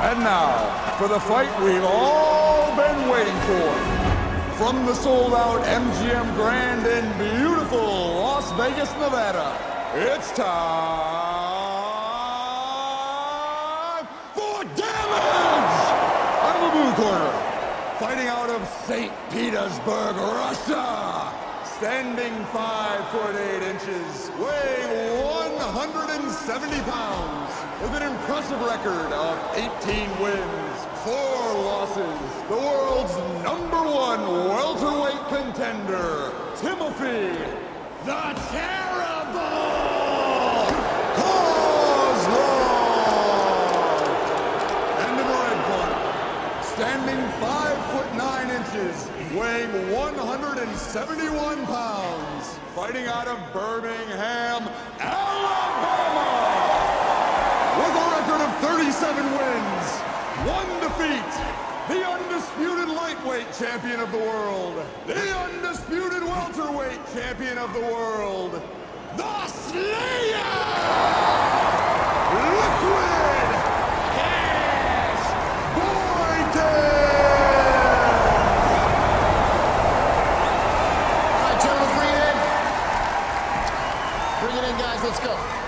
And now, for the fight we've all been waiting for. From the sold out MGM Grand in beautiful Las Vegas, Nevada, it's time for damage! Of the blue corner, fighting out of St. Petersburg, Russia, standing 5 foot 8 inches, weighing 170 pounds, impressive record of 18 wins, 4 losses, the world's number one welterweight contender, Timothy the Terrible Kozlov! And the red corner, standing 5 foot 9 inches, weighing 171 pounds, fighting out of Birmingham, undisputed lightweight champion of the world, the undisputed welterweight champion of the world, the Slayer! Liquid! let's go.